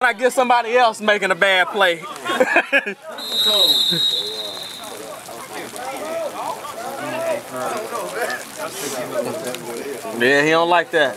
I get somebody else making a bad play. yeah, he don't like that.